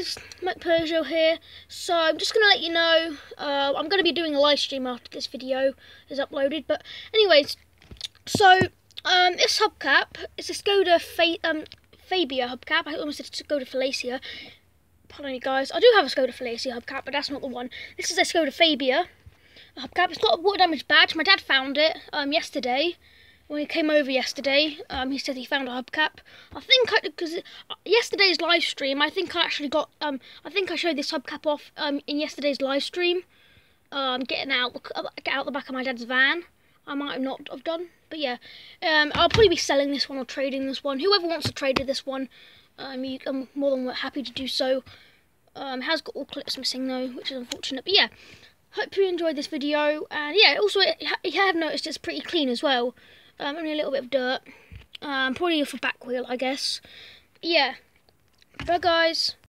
guys, Peugeot here. So I'm just going to let you know, uh, I'm going to be doing a live stream after this video is uploaded. But anyways, so um, this hubcap, it's a Skoda Fa um, Fabia hubcap. I almost said Skoda Felicia. Pardon me guys, I do have a Skoda Felicia hubcap, but that's not the one. This is a Skoda Fabia hubcap. It's got a water damage badge. My dad found it um, yesterday when he came over yesterday, um, he said he found a hubcap. I think because uh, yesterday's live stream, I think I actually got, um, I think I showed this hubcap off um, in yesterday's live stream. Um, getting out, get out the back of my dad's van. I might not have done, but yeah, um, I'll probably be selling this one or trading this one. Whoever wants to trade this one, um, you, I'm more than happy to do so. Um, has got all clips missing though, which is unfortunate. But yeah, hope you enjoyed this video. And yeah, also you have noticed it's pretty clean as well. Um, only a little bit of dirt. Um, probably for back wheel, I guess. Yeah. Bye, guys.